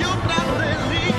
pero.